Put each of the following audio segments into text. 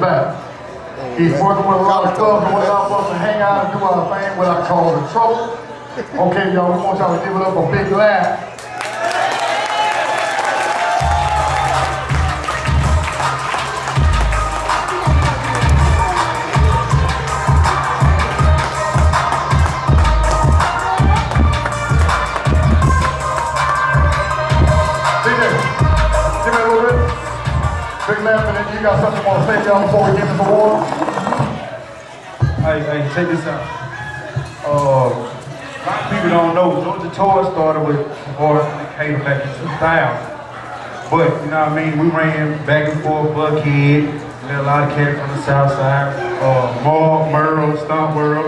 back. He's working with a lot of clubs and for us to hang out and do our thing, call the trouble. Okay, y'all, we want y'all to give it up a Big Lat. Big Lat, you got something you want to say, y'all, before we give this award? Hey, hey, check this out. Uh, a lot of people don't know Georgia Tour started with Boris Decatur back in 2000. But, you know what I mean, we ran back and forth, Buckhead, had a lot of cats on the south side. Uh, Mark, Merle, Stomp World,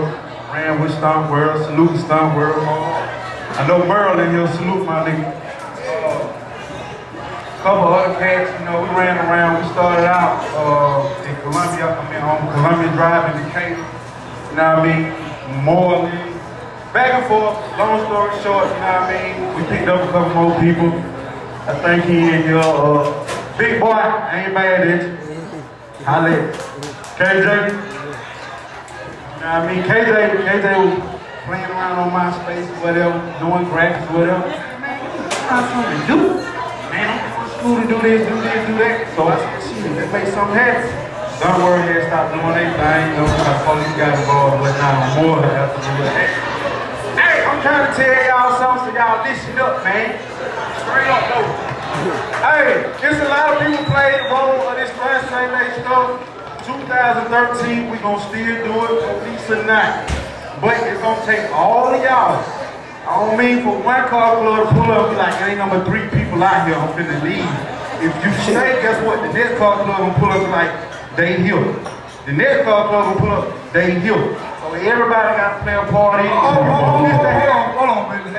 ran with Stomp World, salute Stomp World. I know Merle in here, salute my nigga. Couple other cats, you know, we ran around. We started out uh, in Columbia, I mean, on Columbia Drive in Decatur. You know what I mean? Moreland. Back and forth, long story short, you know what I mean? We picked up a couple more people. I think he in here, uh, big boy, I ain't mad at. Holla at KJ. You know what I mean? KJ, KJ was playing around on MySpace whatever, doing graphics whatever. Got something to do. Man, I'm going to school to do this, do this, do that. So I said, shit, let's make something happen. Don't worry, they stop doing their thing. You know, the police got involved, but now more after do that. Hey, I'm trying to tell y'all something so y'all listen up, man. Straight up, though. Hey, there's a lot of people played the role of this Flash Train Day stuff. 2013, we gonna still do it, police or not. But it's gonna take all of y'all. I don't mean for one car club to pull up and be like, ain't number three people out here, I'm finna leave. If you stay, guess what? The next car club will pull up like, they here. The next car club will pull up, they here. So everybody got to play a part in it. Hold on, hold on, hold on, hold on,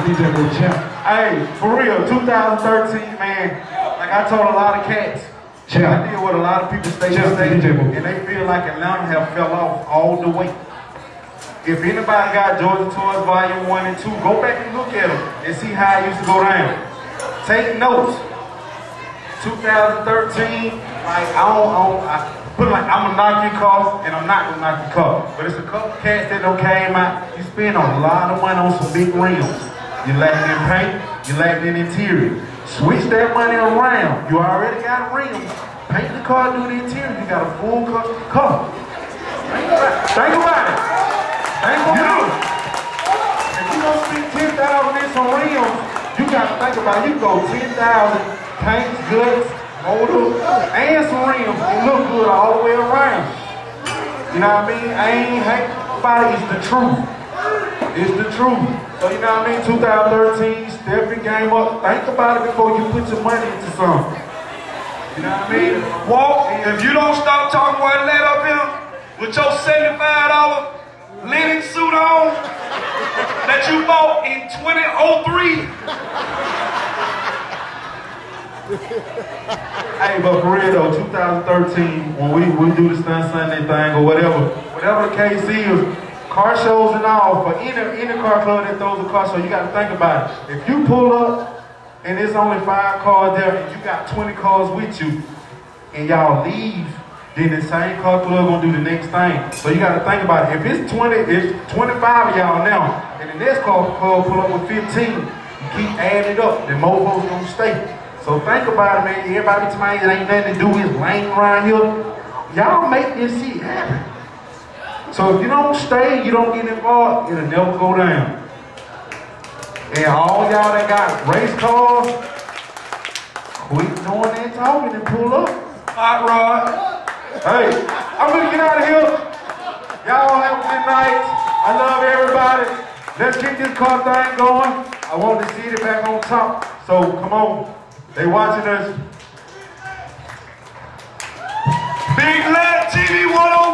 DJ champ. Hey, for real, 2013, man. Like I told a lot of cats. Champ. I deal with a lot of people station Champ, to DJ Boo. and they feel like Atlanta have fell off all the way. If anybody got Georgia Tours Volume 1 and 2, go back and look at them and see how it used to go down. Take notes. 2013, like I don't, I don't I, put like I'm gonna knock your car and I'm not gonna knock your car. But it's a couple cats that don't came out. You spend a lot of money on some big rims. You lacking in paint, you lacking in interior. Switch that money around. You already got a rim. Paint the car, do the interior. You got a full car. car. Think about it. Think about about it. If you gonna spend ten thousand in some rims, you gotta think about it. You go ten thousand, paint goods, motor, and some rims, and look good all the way around. You know what I mean? I ain't hate it. It's the truth. It's the truth. So you know what I mean? 2013, step your game up. Think about it before you put your money into something. You know what I mean? Walt, if you don't stop talking while let up here with your $75 linen suit on that you bought in 2003, Hey, but for real though, 2013, when we, we do the Stunt Sunday thing or whatever, whatever the case is, car shows and all, for any, any car club that throws a car show, you gotta think about it. If you pull up and it's only five cars there and you got 20 cars with you, and y'all leave, then the same car club gonna do the next thing. So you gotta think about it. If it's 20, it's 25 of y'all now, and the next car club pull up with 15, you keep adding it up, then more folks gonna stay. So think about it, man. Everybody tonight it ain't nothing to do with lane around here. Y'all make this shit happen. So if you don't stay, you don't get involved, it'll never go down. And all y'all that got race cars, quit doing that talking and pull up. hot rod. Hey, I'm gonna get out of here. Y'all have a good night. I love everybody. Let's keep this car thing going. I want to see it back on top. So come on. They watching us. Big Lat TV 101.